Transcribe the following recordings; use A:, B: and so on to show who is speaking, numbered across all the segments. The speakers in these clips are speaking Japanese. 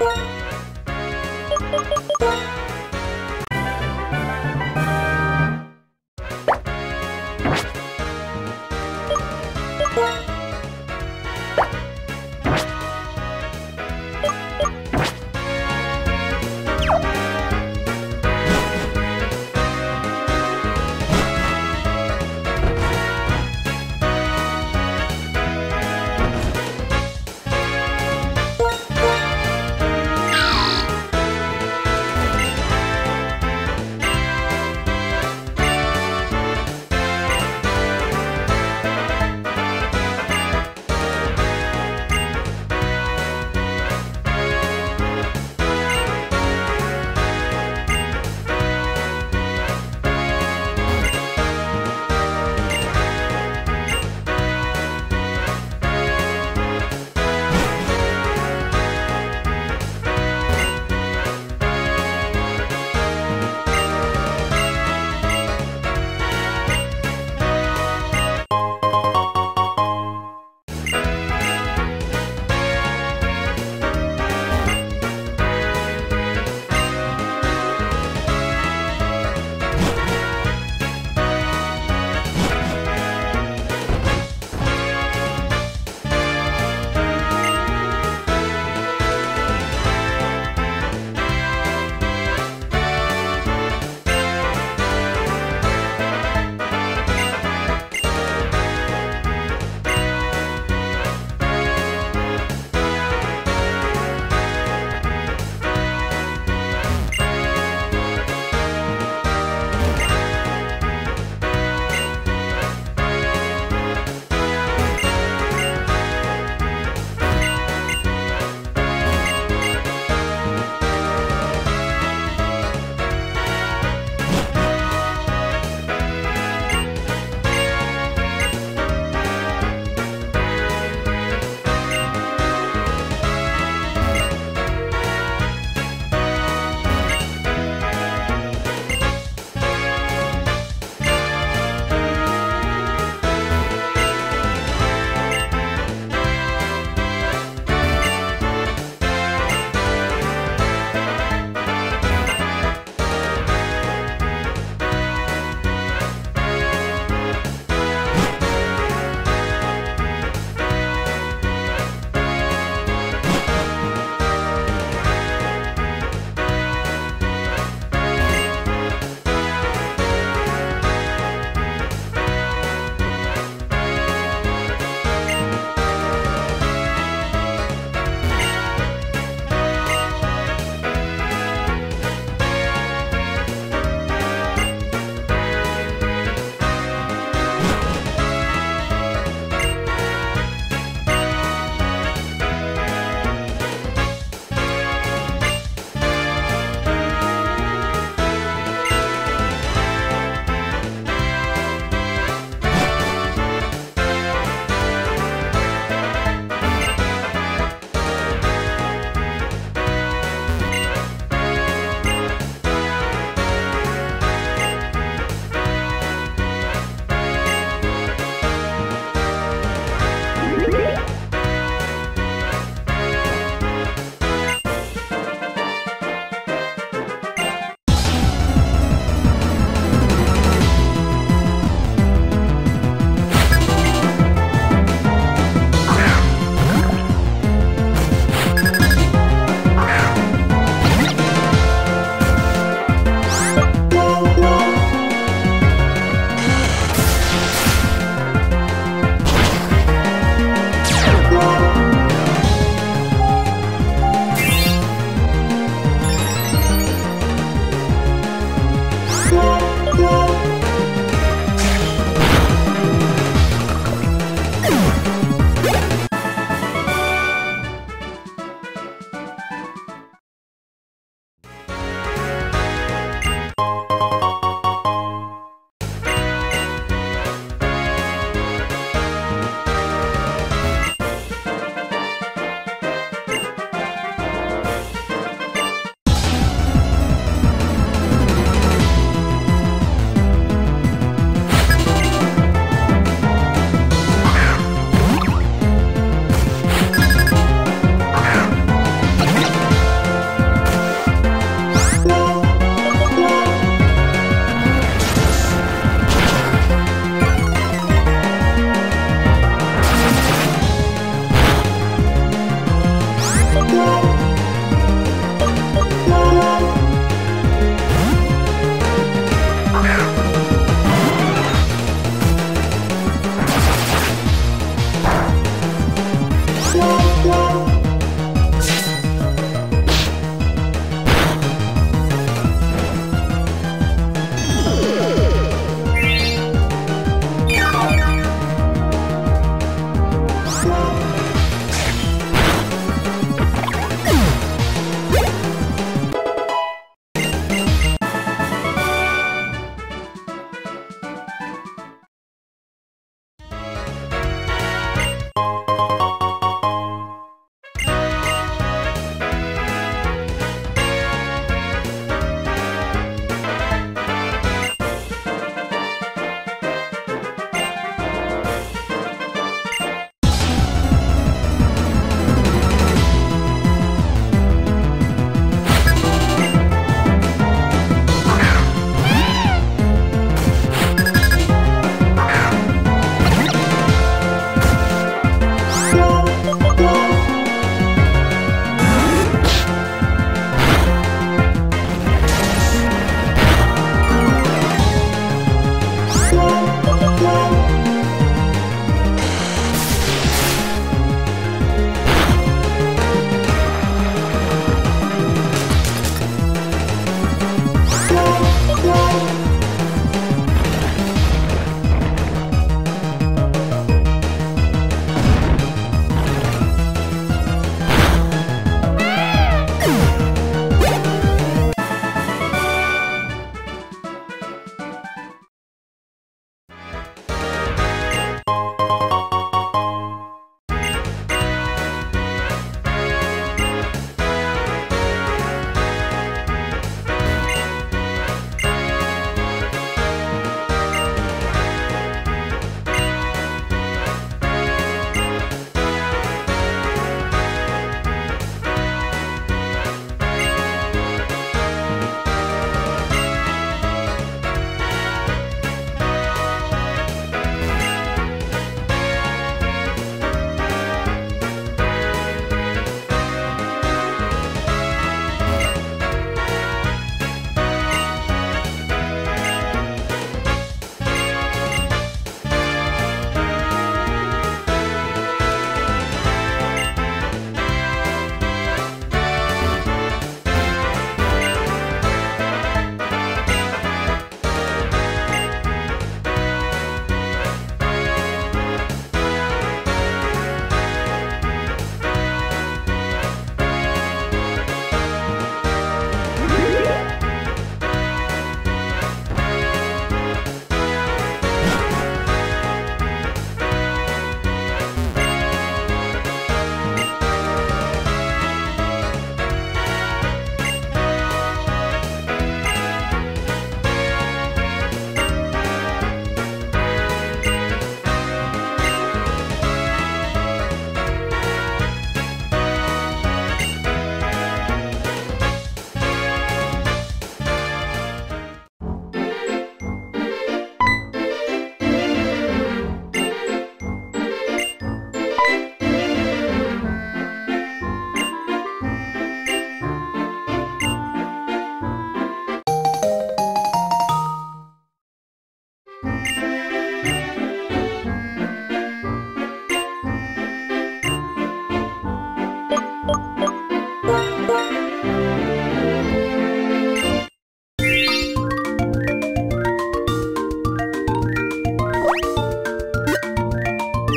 A: you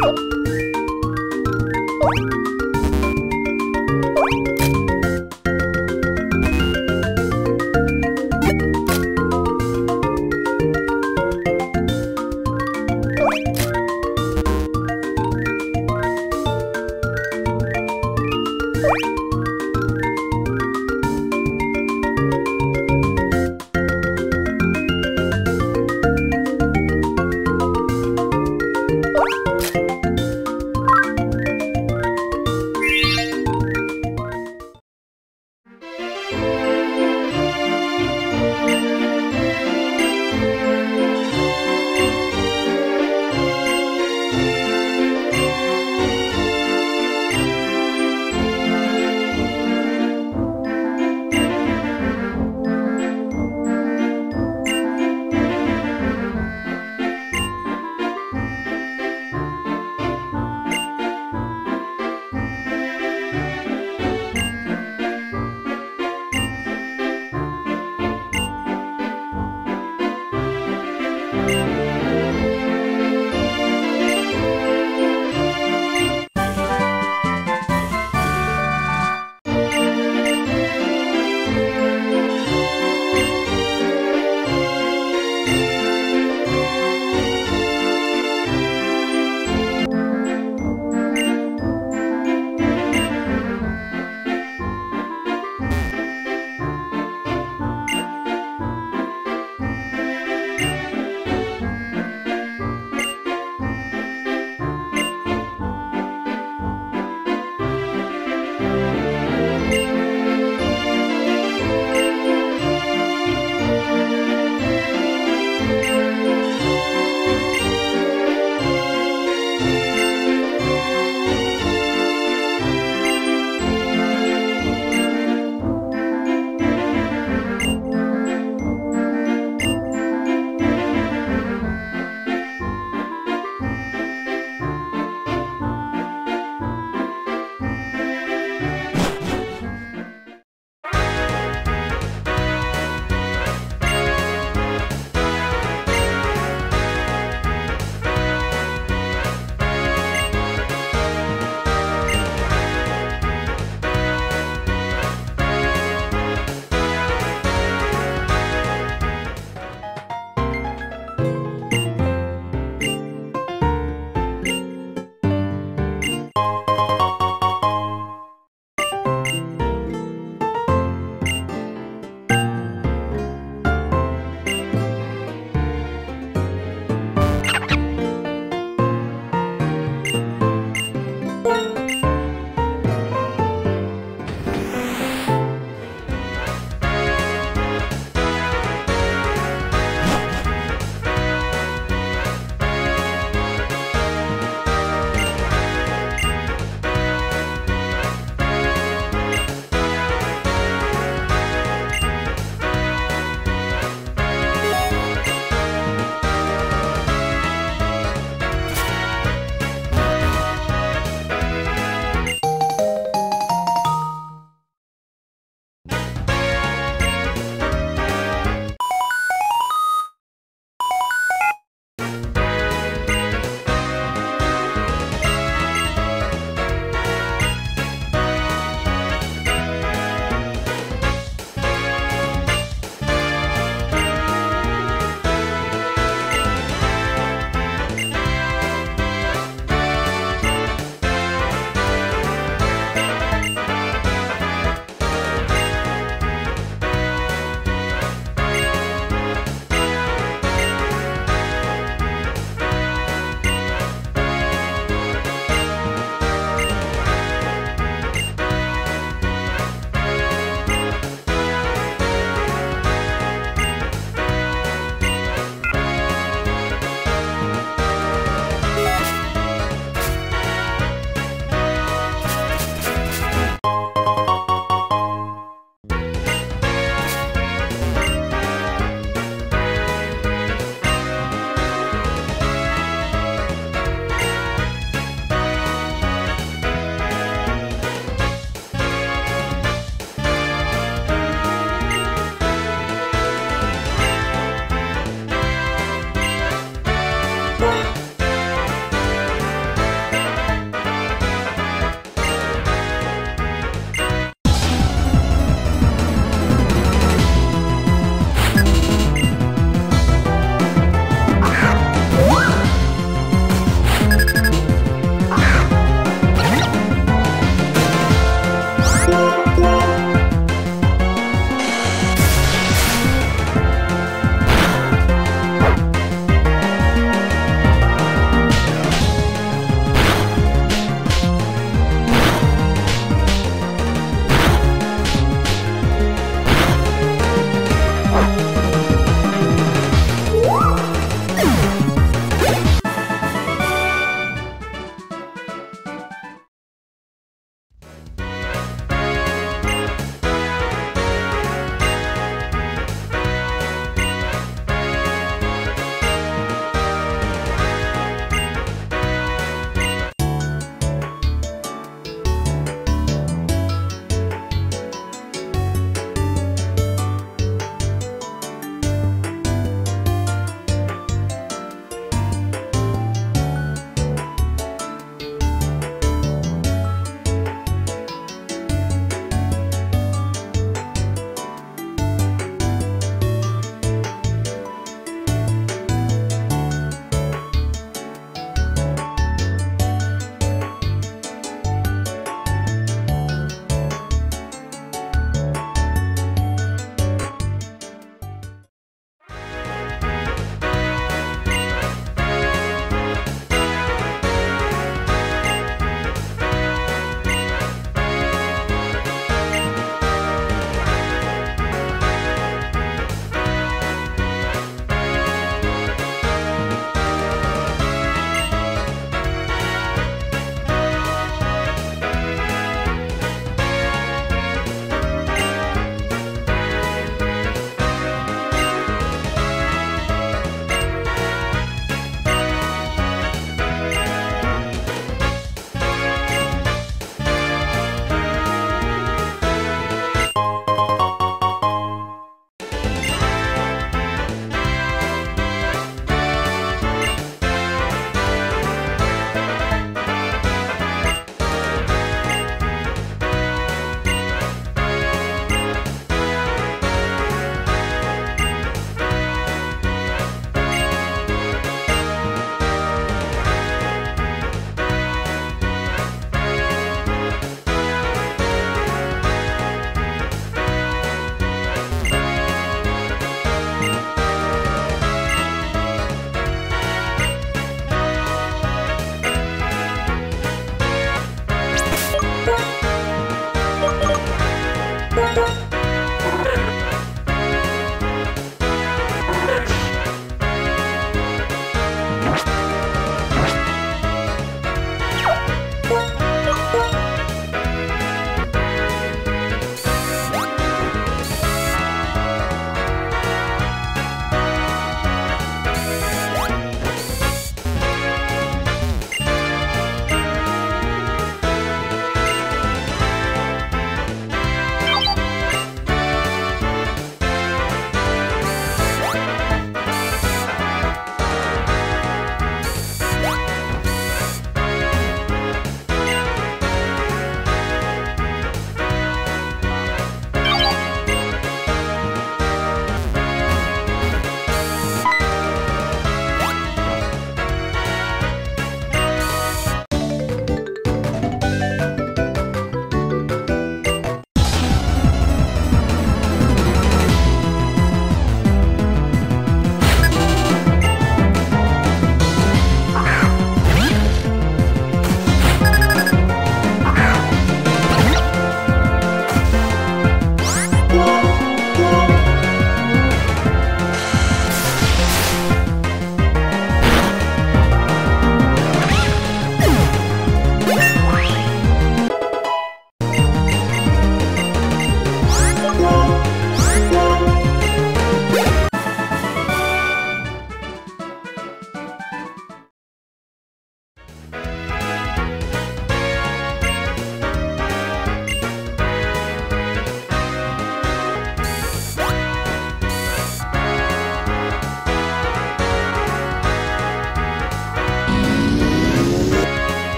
A: Thank